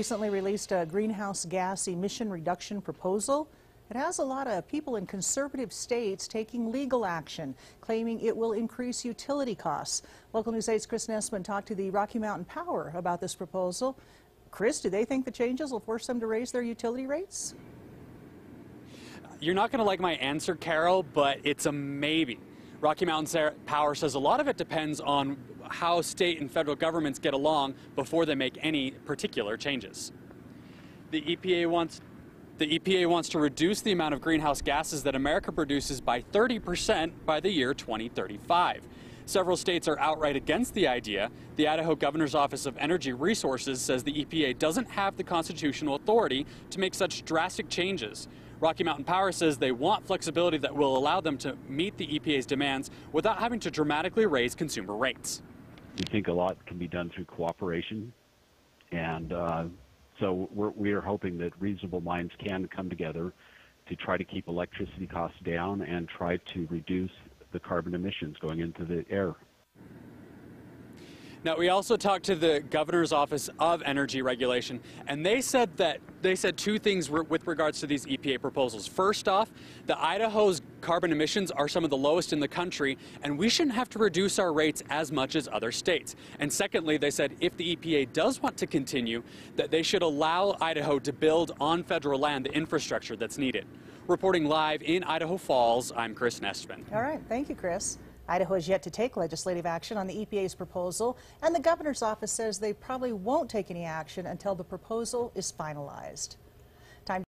recently released a greenhouse gas emission reduction proposal. It has a lot of people in conservative states taking legal action, claiming it will increase utility costs. Local News 8's Chris Nessman talked to the Rocky Mountain Power about this proposal. Chris, do they think the changes will force them to raise their utility rates? You're not going to like my answer, Carol, but it's a maybe. Rocky Mountain Power says a lot of it depends on how state and federal governments get along before they make any particular changes. The EPA wants the EPA wants to reduce the amount of greenhouse gases that America produces by 30% by the year 2035. Several states are outright against the idea. The Idaho Governor's Office of Energy Resources says the EPA doesn't have the constitutional authority to make such drastic changes. Rocky Mountain Power says they want flexibility that will allow them to meet the EPA's demands without having to dramatically raise consumer rates. We think a lot can be done through cooperation, and uh, so we're, we are hoping that reasonable minds can come together to try to keep electricity costs down and try to reduce the carbon emissions going into the air. Now, we also talked to the governor's office of energy regulation, and they said that they said two things with regards to these EPA proposals. First off, the Idaho's carbon emissions are some of the lowest in the country, and we shouldn't have to reduce our rates as much as other states. And secondly, they said if the EPA does want to continue, that they should allow Idaho to build on federal land the infrastructure that's needed. Reporting live in Idaho Falls, I'm Chris Nestman. All right, thank you, Chris. Idaho has yet to take legislative action on the EPA's proposal, and the governor's office says they probably won't take any action until the proposal is finalized.